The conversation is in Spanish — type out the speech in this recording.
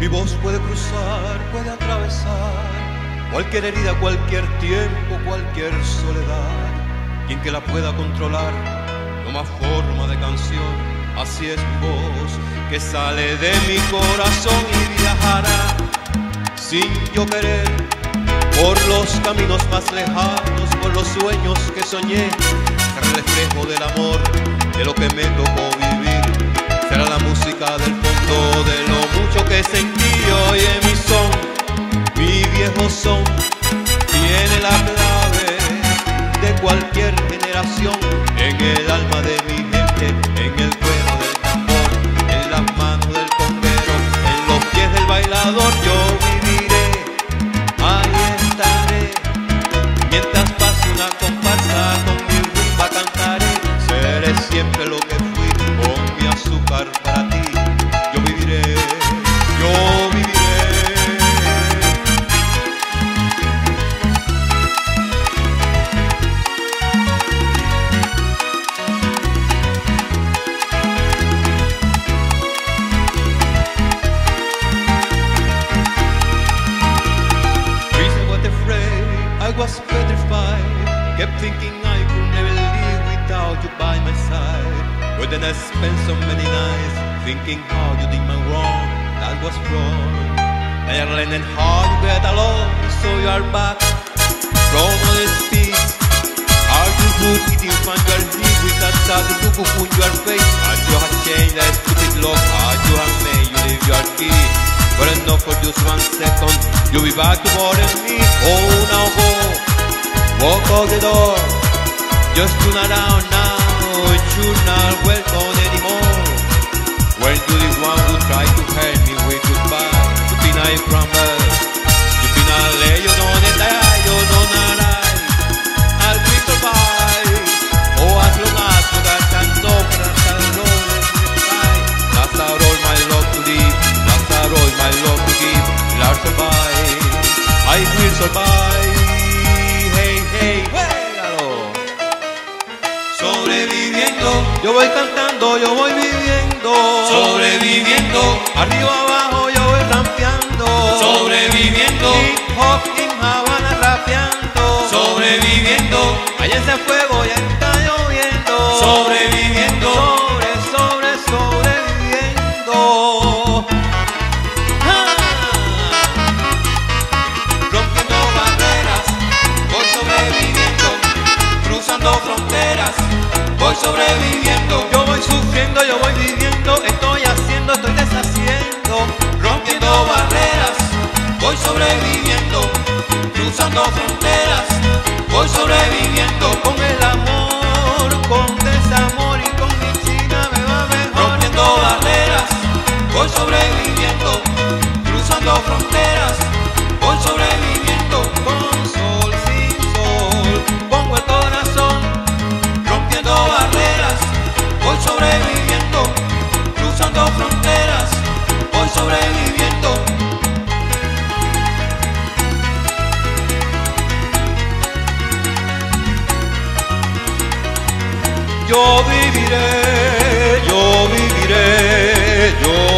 Mi voz puede cruzar, puede atravesar cualquier herida, cualquier tiempo, cualquier soledad. Quien que la pueda controlar, toma forma de canción. Así es mi voz que sale de mi corazón y viajará sin yo querer por los caminos más lejanos, por los sueños que soñé. Reflejo del amor, de lo que me tocó mucho que sentí hoy en mi son. Mi viejo son tiene la clave de cualquier generación en el alma de mi gente, en el cuero del tambor, en las manos del conguero, en los pies del bailador. Yo viviré, ahí estaré, mientras pase una comparsa con mi rumba cantaré. Seré siempre lo was petrified. Kept thinking I could never live without you by my side. But then I spent so many nights thinking how you did my wrong. That was wrong. I learned how to get along, so you are back from all this peace. Are you good eating from your heat with that sad look upon your face? But enough for just one second, you'll be back to bother me. Oh, now go, walk out the door. Just turn around now, you're not welcome anymore. When you the one who tried to hurt me with goodbye, my love to give. Survive. I will survive. Hey, hey, juégalo. Sobreviviendo, yo voy cantando, yo voy viviendo. Sobreviviendo, Arriba abajo yo voy rampeando. sobreviviendo, Hip hop en Habana rapeando. sobreviviendo, Allá ese fuego ya está cruzando fronteras, voy sobreviviendo, Yo voy sufriendo, yo voy viviendo, estoy haciendo, estoy deshaciendo. rompiendo barreras, voy sobreviviendo, cruzando fronteras, Yo viviré, yo viviré, yo.